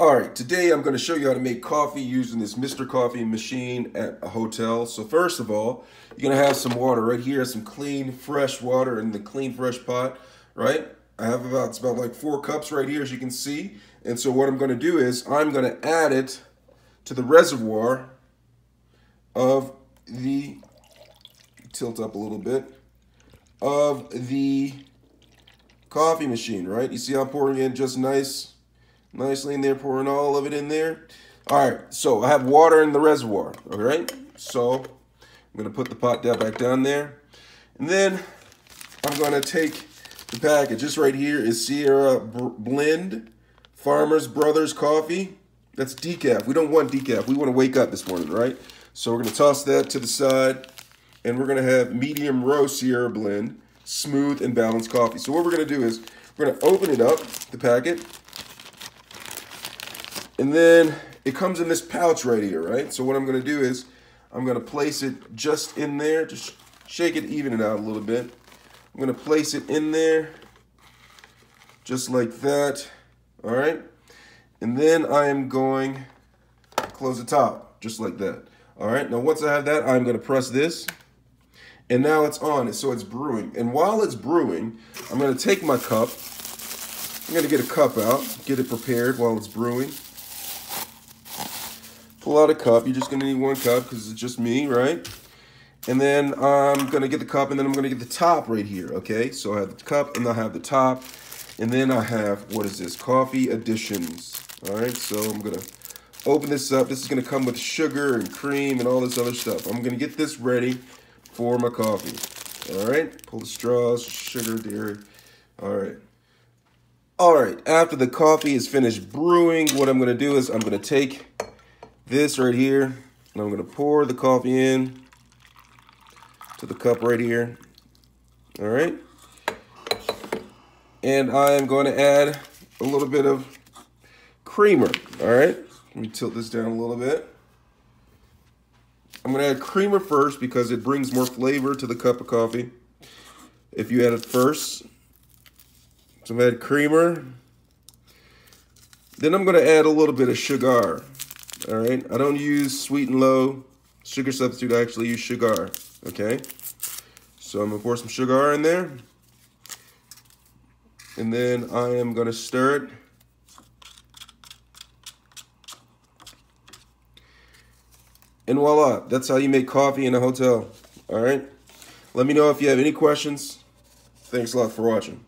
All right, today I'm going to show you how to make coffee using this Mr. Coffee machine at a hotel. So first of all, you're going to have some water right here, some clean, fresh water in the clean, fresh pot, right? I have about, it's about like four cups right here, as you can see. And so what I'm going to do is I'm going to add it to the reservoir of the, tilt up a little bit, of the coffee machine, right? You see I'm pouring in just nice Nicely in there, pouring all of it in there. All right, so I have water in the reservoir, all right? So I'm gonna put the pot down back down there. And then I'm gonna take the package. This right here is Sierra Blend Farmers Brothers Coffee. That's decaf. We don't want decaf. We wanna wake up this morning, right? So we're gonna toss that to the side and we're gonna have medium roast Sierra Blend, smooth and balanced coffee. So what we're gonna do is we're gonna open it up, the packet, and then it comes in this pouch right here, right? So what I'm gonna do is I'm gonna place it just in there, just shake it, even it out a little bit. I'm gonna place it in there, just like that, all right? And then I am going to close the top, just like that. All right, now once I have that, I'm gonna press this, and now it's on, so it's brewing. And while it's brewing, I'm gonna take my cup, I'm gonna get a cup out, get it prepared while it's brewing. Pull out a cup. You're just to need one cup because it's just me, right? And then I'm to get the cup and then I'm to get the top right here, okay? So I have the cup and I have the top. And then I have, what is this? Coffee additions. All right, so I'm to open this up. This is to come with sugar and cream and all this other stuff. I'm to get this ready for my coffee. All right, pull the straws, sugar, dairy. All right. All right, after the coffee is finished brewing, what I'm to do is I'm to take this right here, and I'm gonna pour the coffee in to the cup right here. All right. And I am going to add a little bit of creamer. All right. Let me tilt this down a little bit. I'm going to add creamer first because it brings more flavor to the cup of coffee. If you add it first. So I'm add creamer. Then I'm going to add a little bit of sugar. All right, I don't use sweet and low sugar substitute. I actually use sugar. Okay, so I'm gonna pour some sugar in there, and then I am gonna stir it. And voila, that's how you make coffee in a hotel. All right. Let me know if you have any questions. Thanks a lot for watching.